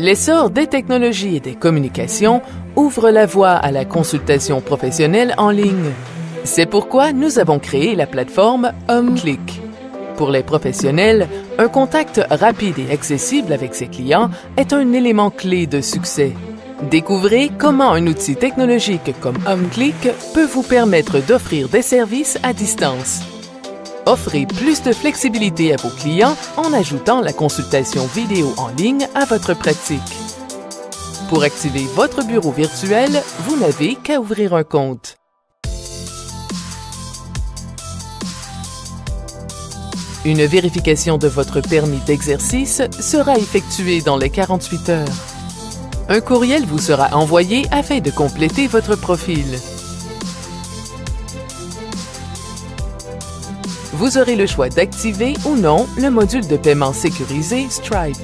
L'essor des technologies et des communications ouvre la voie à la consultation professionnelle en ligne. C'est pourquoi nous avons créé la plateforme HomeClick. Pour les professionnels, un contact rapide et accessible avec ses clients est un élément clé de succès. Découvrez comment un outil technologique comme HomeClick peut vous permettre d'offrir des services à distance. Offrez plus de flexibilité à vos clients en ajoutant la consultation vidéo en ligne à votre pratique. Pour activer votre bureau virtuel, vous n'avez qu'à ouvrir un compte. Une vérification de votre permis d'exercice sera effectuée dans les 48 heures. Un courriel vous sera envoyé afin de compléter votre profil. Vous aurez le choix d'activer ou non le module de paiement sécurisé Stripe.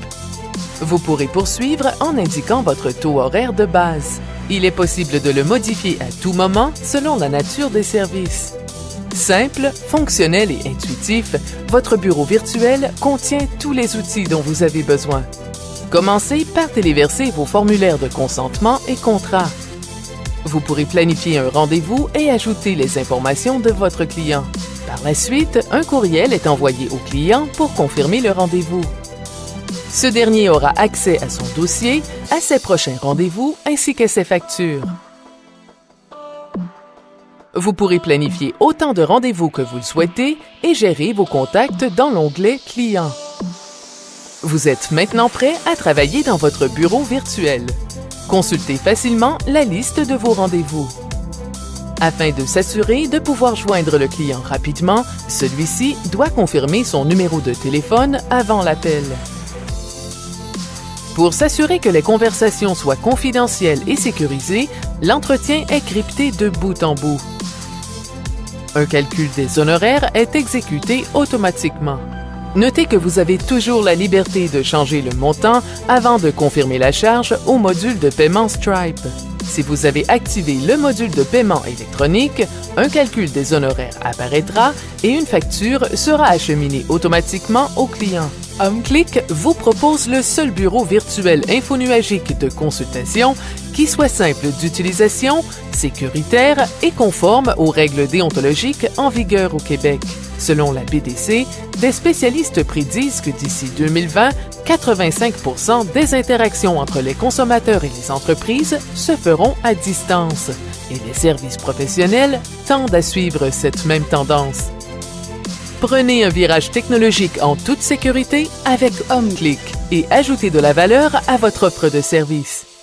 Vous pourrez poursuivre en indiquant votre taux horaire de base. Il est possible de le modifier à tout moment selon la nature des services. Simple, fonctionnel et intuitif, votre bureau virtuel contient tous les outils dont vous avez besoin. Commencez par téléverser vos formulaires de consentement et contrat. Vous pourrez planifier un rendez-vous et ajouter les informations de votre client. Par la suite, un courriel est envoyé au client pour confirmer le rendez-vous. Ce dernier aura accès à son dossier, à ses prochains rendez-vous ainsi qu'à ses factures. Vous pourrez planifier autant de rendez-vous que vous le souhaitez et gérer vos contacts dans l'onglet Clients. Vous êtes maintenant prêt à travailler dans votre bureau virtuel. Consultez facilement la liste de vos rendez-vous. Afin de s'assurer de pouvoir joindre le client rapidement, celui-ci doit confirmer son numéro de téléphone avant l'appel. Pour s'assurer que les conversations soient confidentielles et sécurisées, l'entretien est crypté de bout en bout. Un calcul des honoraires est exécuté automatiquement. Notez que vous avez toujours la liberté de changer le montant avant de confirmer la charge au module de paiement Stripe. Si vous avez activé le module de paiement électronique, un calcul des honoraires apparaîtra et une facture sera acheminée automatiquement au client. HomeClick vous propose le seul bureau virtuel infonuagique de consultation qui soit simple d'utilisation, sécuritaire et conforme aux règles déontologiques en vigueur au Québec. Selon la BDC, des spécialistes prédisent que d'ici 2020, 85 des interactions entre les consommateurs et les entreprises se feront à distance et les services professionnels tendent à suivre cette même tendance. Prenez un virage technologique en toute sécurité avec HomeClick et ajoutez de la valeur à votre offre de service.